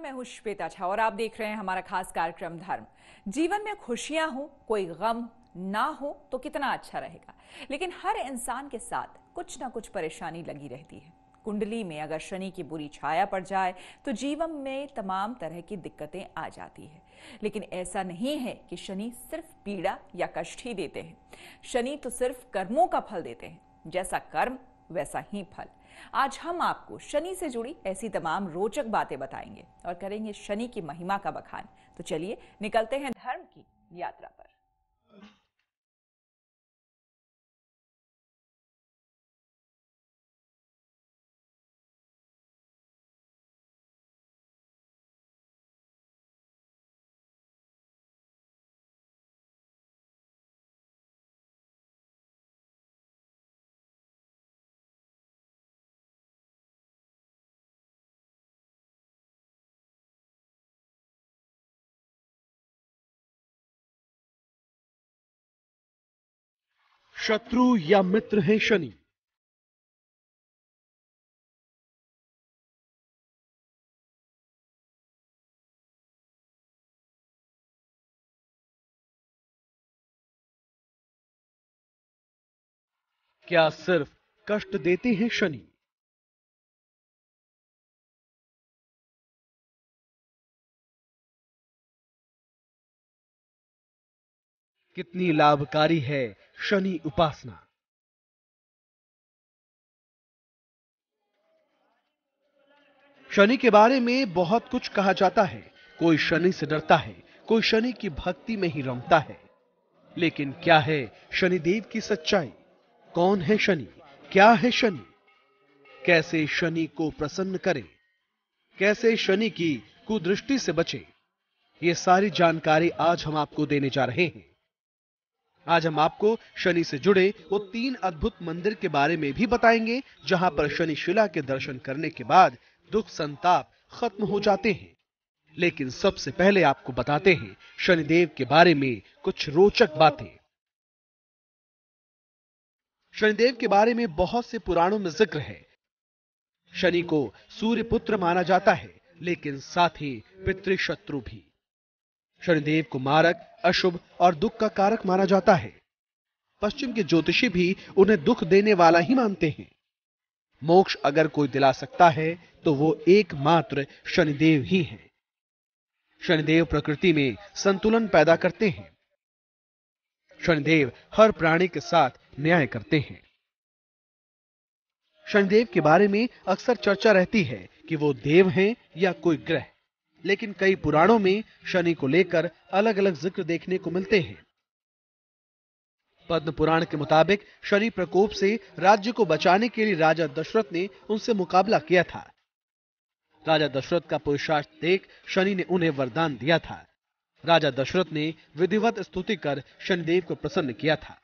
मैं हूँ श्वेता झा और आप देख रहे हैं हमारा खास कार्यक्रम धर्म। जीवन में खुशियाँ हो, कोई गम ना हो तो कितना अच्छा रहेगा। लेकिन हर इंसान के साथ कुछ ना कुछ परेशानी लगी रहती है। कुंडली में अगर शनि की बुरी छाया पड़ जाए तो जीवन में तमाम तरह की दिक्कतें आ जाती है। लेकिन ऐसा नहीं है कि शनि सिर्फ़ पीड़ा या कष्ट ही देते हैं। शनि तो सिर्फ़ कर्मों का फल देते हैं। जैसा कर्म, वैसा ही फल। आज हम आपको शनि से जुड़ी ऐसी तमाम रोचक बातें बताएँगे और करेंगे शनि की महिमा का बखान। तो चलिए निकलते हैं धर्म की यात्रा पर। शत्रु या मित्र है शनि। क्या सिर्फ़ कष्ट देते हैं शनि? कितनी लाभकारी है शनि उपासना। शनि के बारे में बहुत कुछ कहा जाता है। कोई शनि से डरता है, कोई शनि की भक्ति में ही रमता है। लेकिन क्या है शनिदेव की सच्चाई? कौन है शनि? क्या है शनि? कैसे शनि को प्रसन्न करें? कैसे शनि की कुदृष्टि से बचे? ये सारी जानकारी आज हम आपको देने जा रहे हैं। आज हम आपको शनि से जुड़े वो तीन अद्भुत मंदिर के बारे में भी बताएँगे, जहाँ पर शनि शिला के दर्शन करने के बाद दुख संताप खत्म हो जाते हैं। लेकिन सबसे पहले आपको बताते हैं शनिदेव के बारे में कुछ रोचक बातें। शनिदेव के बारे में बहुत से पुराणों में ज़िक्र है। शनि को सूर्य पुत्र माना जाता है, लेकिन साथ ही पितृशत्रु भी। शनिदेव को मारक अशुभ और दुख का कारक माना जाता है। पश्चिम के ज्योतिषी भी उन्हें दुख देने वाला ही मानते हैं। मोक्ष अगर कोई दिला सकता है तो वो एकमात्र शनिदेव ही है। शनिदेव प्रकृति में संतुलन पैदा करते हैं। शनिदेव हर प्राणी के साथ न्याय करते हैं। शनिदेव के बारे में अक्सर चर्चा रहती है कि वो देव हैं या कोई ग्रह। लेकिन कई पुराणों में शनि को लेकर अलग अलग ज़िक्र देखने को मिलते हैं। पद्म पुराण के मुताबिक शनि प्रकोप से राज्य को बचाने के लिए राजा दशरथ ने उनसे मुकाबला किया था। राजा दशरथ का पुरुषार्थ देख शनि ने उन्हें वरदान दिया था। राजा दशरथ ने विधिवत स्तुति कर शनिदेव को प्रसन्न किया था।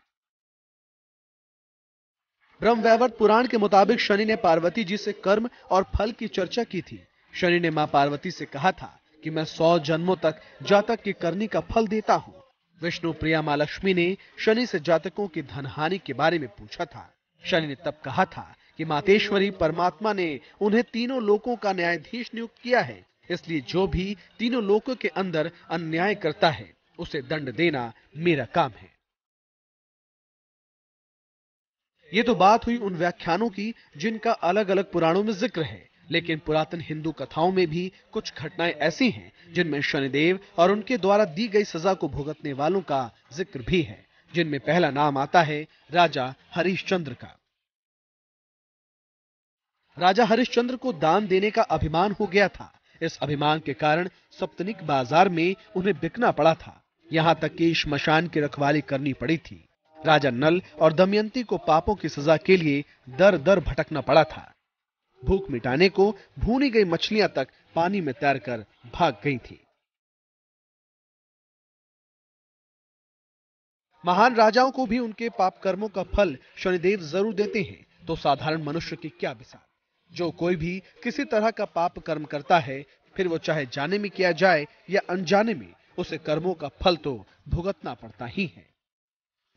ब्रह्मवैवर्त पुराण के मुताबिक शनि ने पार्वती जी से कर्म और फल की चर्चा की थी। शनि ने माँ पार्वती से कहा था कि मैं सौ जन्मों तक जातक की करनी का फल देता हूँ। विष्णु प्रिया माँ लक्ष्मी ने शनि से जातकों की धनहानि के बारे में पूछा था। शनि ने तब कहा था कि मातेश्वरी परमात्मा ने उन्हें तीनों लोकों का न्यायाधीश नियुक्त किया है। इसलिए जो भी तीनों लोकों के अंदर अन्याय करता है, उसे दंड देना मेरा काम है। ये तो बात हुई उन व्याख्यानों की जिनका अलग अलग पुराणों में ज़िक्र है। लेकिन पुरातन हिंदू कथाओं में भी कुछ घटनाएँ ऐसी हैं जिनमें शनिदेव और उनके द्वारा दी गई सजा को भुगतने वालों का ज़िक्र भी है, जिनमें पहला नाम आता है राजा हरिश्चंद्र का। राजा हरिश्चंद्र को दान देने का अभिमान हो गया था। इस अभिमान के कारण सप्तनिक बाज़ार में उन्हें बिकना पड़ा था। यहाँ तक कि शमशान की रखवाली करनी पड़ी थी। राजा नल और दमयंती को पापों की सजा के लिए दर दर भटकना पड़ा था। भूख मिटाने को भूनी गई मछलियाँ तक पानी में तैरकर भाग गई थी। महान राजाओं को भी उनके पाप कर्मों का फल शनिदेव ज़रूर देते हैं तो साधारण मनुष्य की क्या विसार जो कोई भी किसी तरह का पाप कर्म करता है, फिर वो चाहे जाने में किया जाए या अनजाने में, उसे कर्मों का फल तो भुगतना पड़ता ही है।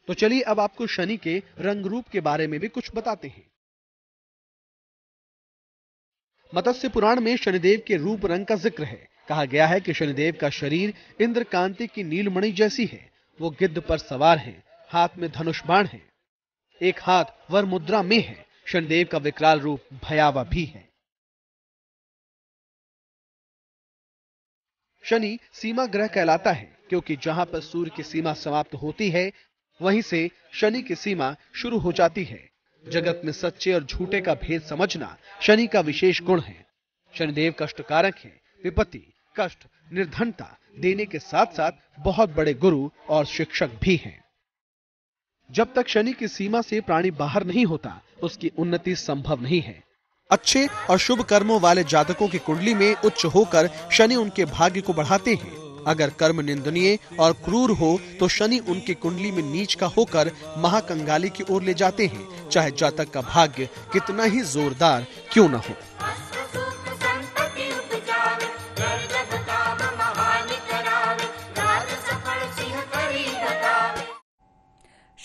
तो चलिए अब आपको शनि के रंग रूप के बारे में भी कुछ बताते हैं। मत्स्य पुराण में शनिदेव के रूप रंग का ज़िक्र है। कहा गया है कि शनिदेव का शरीर इंद्रकांति की नीलमणि जैसी है। वो गिद्ध पर सवार है, हाथ में धनुष बाण है। एक हाथ वर मुद्रा में है। शनिदेव का विकराल रूप भयावह भी है। शनि सीमा ग्रह कहलाता है, क्योंकि जहाँ पर सूर्य की सीमा समाप्त होती है, वहीं से शनि की सीमा शुरू हो जाती है। जगत में सच्चे और झूठे का भेद समझना शनि का विशेष गुण है। शनिदेव कष्टकारक है, विपत्ति, कष्ट, निर्धनता देने के साथ साथ बहुत बड़े गुरु और शिक्षक भी हैं। जब तक शनि की सीमा से प्राणी बाहर नहीं होता, उसकी उन्नति संभव नहीं है। अच्छे और शुभ कर्मों वाले जातकों की कुंडली में उच्च होकर शनि उनके भाग्य को बढ़ाते हैं। अगर कर्म निंदनीय और क्रूर हो तो शनि उनकी कुंडली में नीच का होकर महाकंगाली की ओर ले जाते हैं। चाहे जातक का भाग्य कितना ही जोरदार क्यों न हो।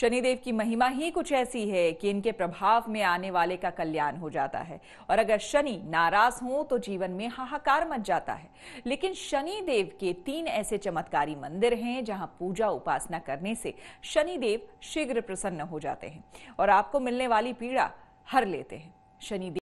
शनिदेव की महिमा ही कुछ ऐसी है कि इनके प्रभाव में आने वाले का कल्याण हो जाता है। और अगर शनि नाराज़ हो तो जीवन में हाहाकार मच जाता है। लेकिन शनि देव के तीन ऐसे चमत्कारी मंदिर हैं, जहाँ पूजा उपासना करने से शनि देव शीघ्र प्रसन्न हो जाते हैं। और आपको मिलने वाली पीड़ा हर लेते हैं। शनिदेव